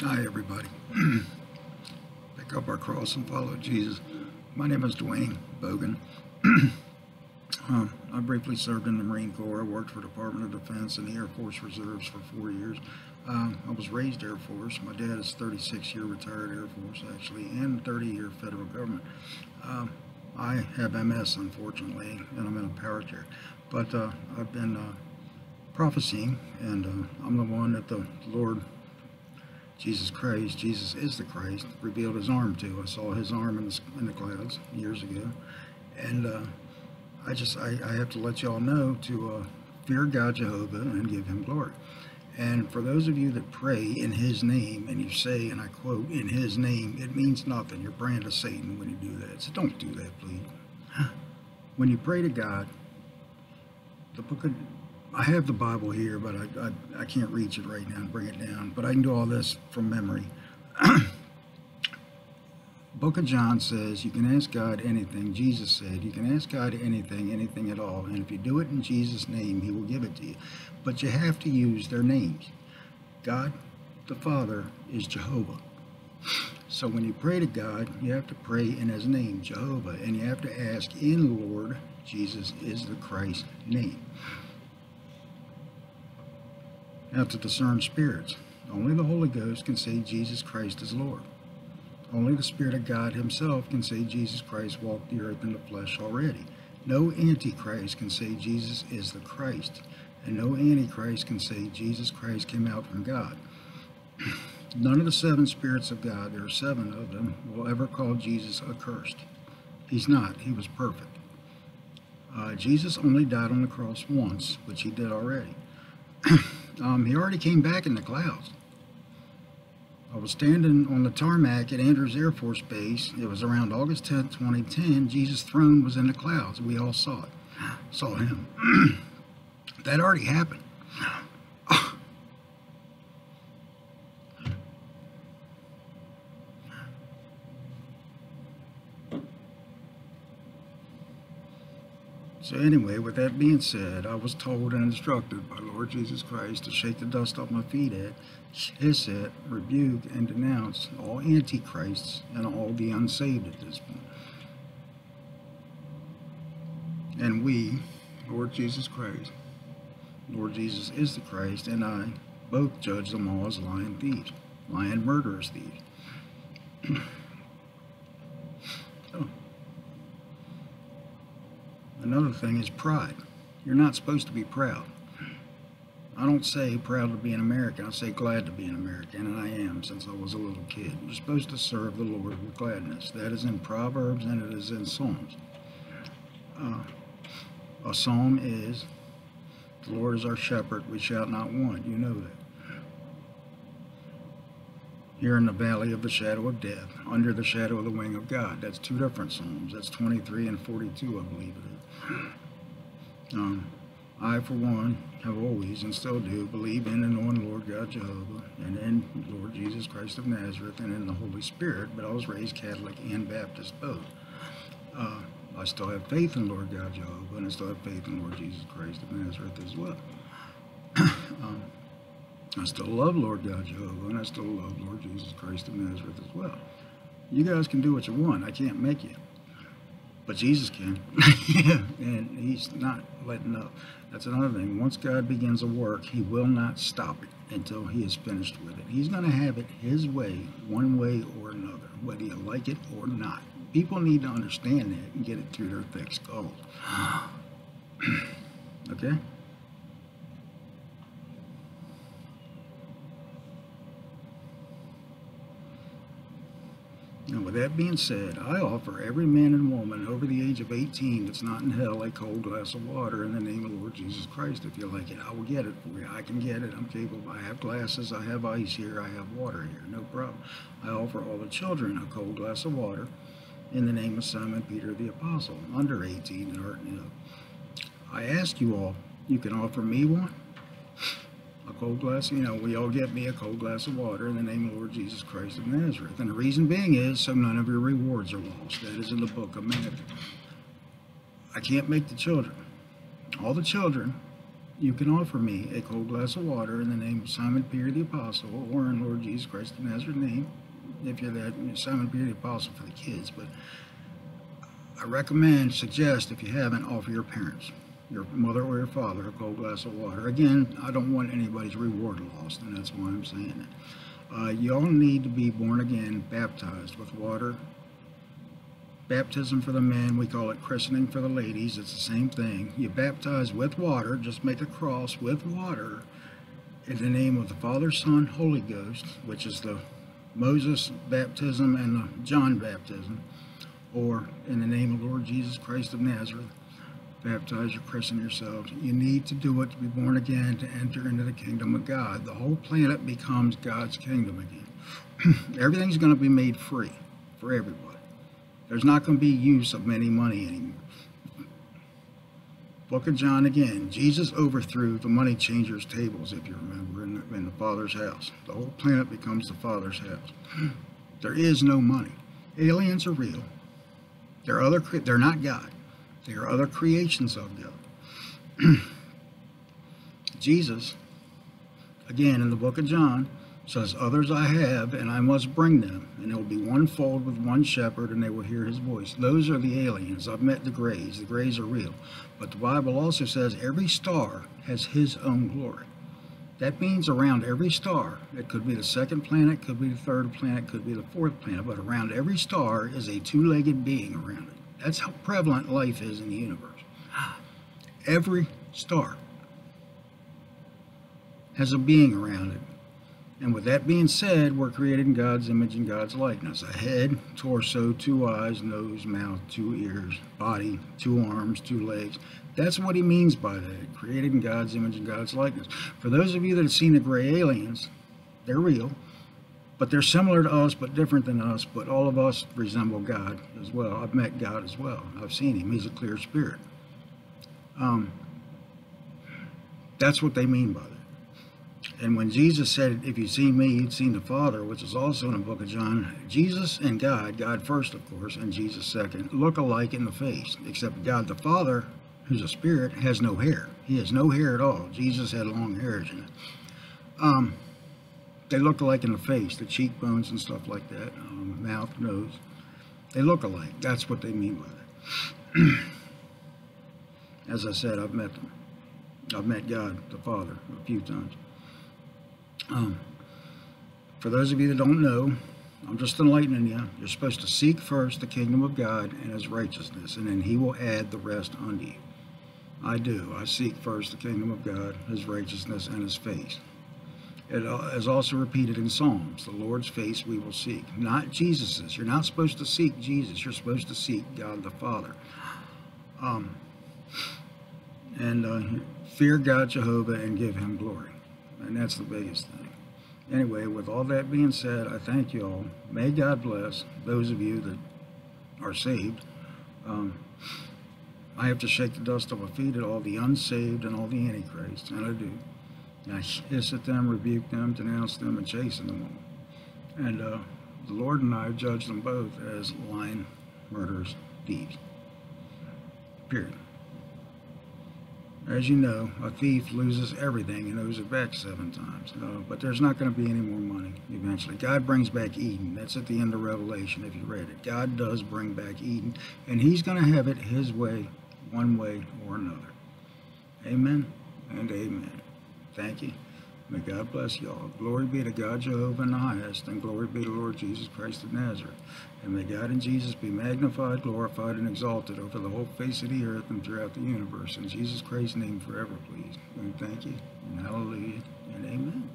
Hi, everybody. Pick up our cross and follow Jesus. My name is Duane Bogan. uh, I briefly served in the Marine Corps. I worked for the Department of Defense and the Air Force Reserves for four years. Uh, I was raised Air Force. My dad is 36-year retired Air Force, actually, and 30-year federal government. Uh, I have MS, unfortunately, and I'm in a power chair. But uh, I've been uh, prophesying, and uh, I'm the one that the Lord Jesus Christ, Jesus is the Christ, revealed his arm to. I saw his arm in the, in the clouds years ago. And uh, I just, I, I, have to let y'all know to uh, fear God Jehovah and give him glory. And for those of you that pray in his name, and you say, and I quote, in his name, it means nothing. You're praying to Satan when you do that. So don't do that, please. When you pray to God, the book of I have the Bible here, but I, I, I, can't reach it right now and bring it down. But I can do all this from memory. Book of John says you can ask God anything. Jesus said you can ask God anything, anything at all. And if you do it in Jesus' name, he will give it to you. But you have to use their names. God the Father is Jehovah. So when you pray to God, you have to pray in his name, Jehovah. And you have to ask in Lord Jesus is the Christ name have to discern spirits. Only the Holy Ghost can say Jesus Christ is Lord. Only the Spirit of God himself can say Jesus Christ walked the earth in the flesh already. No Antichrist can say Jesus is the Christ. And no Antichrist can say Jesus Christ came out from God. None of the seven spirits of God, there are seven of them, will ever call Jesus accursed. He's not. He was perfect. Uh, Jesus only died on the cross once, which he did already. Um, he already came back in the clouds. I was standing on the tarmac at Andrews Air Force Base. It was around August 10th, 2010. Jesus' throne was in the clouds. We all saw it. Saw him. that already happened. So anyway, with that being said, I was told and instructed by Lord Jesus Christ to shake the dust off my feet at, hiss at, rebuke, and denounce all antichrists and all the unsaved at this point. And we, Lord Jesus Christ, Lord Jesus is the Christ, and I both judge them all as lying thieves, lying murderers thieves. Another thing is pride. You're not supposed to be proud. I don't say proud to be an American. I say glad to be an American, and I am since I was a little kid. You're supposed to serve the Lord with gladness. That is in Proverbs and it is in Psalms. Uh, a psalm is, the Lord is our shepherd, we shall not want. You know that. Here in the valley of the shadow of death, under the shadow of the wing of God. That's two different psalms. That's 23 and 42, I believe it is. Um, I, for one, have always and still do believe in and on Lord God Jehovah and in Lord Jesus Christ of Nazareth and in the Holy Spirit, but I was raised Catholic and Baptist both. Uh, I still have faith in Lord God Jehovah and I still have faith in Lord Jesus Christ of Nazareth as well. um, I still love Lord God Jehovah and I still love Lord Jesus Christ of Nazareth as well. You guys can do what you want. I can't make you. But Jesus can. and he's not letting up. That's another thing. Once God begins a work, he will not stop it until he is finished with it. He's going to have it his way, one way or another, whether you like it or not. People need to understand that and get it through their thick skulls. okay? And with that being said, I offer every man and woman over the age of 18 that's not in hell a cold glass of water in the name of Lord Jesus Christ. If you like it, I will get it for you. I can get it. I'm capable. I have glasses. I have ice here. I have water here. No problem. I offer all the children a cold glass of water in the name of Simon Peter the Apostle, under 18 and and I ask you all, you can offer me one cold glass, you know, we all get me a cold glass of water in the name of Lord Jesus Christ of Nazareth. And the reason being is so none of your rewards are lost. That is in the book of Matthew. I can't make the children. All the children you can offer me a cold glass of water in the name of Simon Peter the Apostle or in Lord Jesus Christ of Nazareth name, if you're that Simon Peter the Apostle for the kids. But I recommend, suggest, if you haven't, offer your parents, your mother or your father, a cold glass of water. Again, I don't want anybody's reward lost, and that's why I'm saying it. Uh, you all need to be born again, baptized with water. Baptism for the men, we call it christening for the ladies. It's the same thing. You baptize with water, just make a cross with water in the name of the Father, Son, Holy Ghost, which is the Moses baptism and the John baptism, or in the name of Lord Jesus Christ of Nazareth, baptize or christen yourselves. You need to do it to be born again to enter into the kingdom of God. The whole planet becomes God's kingdom again. Everything's going to be made free for everybody. There's not going to be use of many money anymore. Book of John again. Jesus overthrew the money changers' tables, if you remember, in the, in the Father's house. The whole planet becomes the Father's house. There is no money. Aliens are real. They're other. They're not God. They are other creations of God. Jesus, again in the book of John, says, Others I have, and I must bring them, and there will be one fold with one shepherd, and they will hear his voice. Those are the aliens. I've met the Greys. The Greys are real. But the Bible also says every star has his own glory. That means around every star, it could be the second planet, could be the third planet, could be the fourth planet, but around every star is a two legged being around it. That's how prevalent life is in the universe. Every star has a being around it and with that being said, we're created in God's image and God's likeness. A head, torso, two eyes, nose, mouth, two ears, body, two arms, two legs. That's what he means by that. Created in God's image and God's likeness. For those of you that have seen the gray aliens, they're real, but they're similar to us, but different than us. But all of us resemble God as well. I've met God as well. I've seen him. He's a clear spirit. Um, that's what they mean by that. And when Jesus said, if you'd seen me, you've seen the Father, which is also in the book of John, Jesus and God, God first, of course, and Jesus second, look alike in the face, except God the Father, who's a spirit, has no hair. He has no hair at all. Jesus had long hairs in it. Um, they look alike in the face, the cheekbones and stuff like that, um, mouth, nose. They look alike. That's what they mean by that. As I said, I've met them. I've met God, the Father, a few times. Um, for those of you that don't know, I'm just enlightening you. You're supposed to seek first the kingdom of God and his righteousness, and then he will add the rest unto you. I do. I seek first the kingdom of God, his righteousness, and his face. It uh, also repeated in Psalms. The Lord's face we will seek, not Jesus's. You're not supposed to seek Jesus. You're supposed to seek God the Father. Um, and uh, fear God Jehovah and give him glory. And that's the biggest thing. Anyway, with all that being said, I thank you all. May God bless those of you that are saved. Um, I have to shake the dust off my feet at all the unsaved and all the antichrists, and I do. I hiss at them, rebuke them, denounce them, and chasten them all. And uh, the Lord and I judge them both as lying, murderers, thieves. Period. As you know, a thief loses everything and owes it back seven times. Uh, but there's not going to be any more money eventually. God brings back Eden. That's at the end of Revelation if you read it. God does bring back Eden, and He's going to have it His way, one way or another. Amen and amen. Thank you. May God bless y'all. Glory be to God Jehovah in the highest, and glory be to Lord Jesus Christ of Nazareth. And may God and Jesus be magnified, glorified, and exalted over the whole face of the earth and throughout the universe. In Jesus Christ's name forever, please. And thank you, and hallelujah, and amen.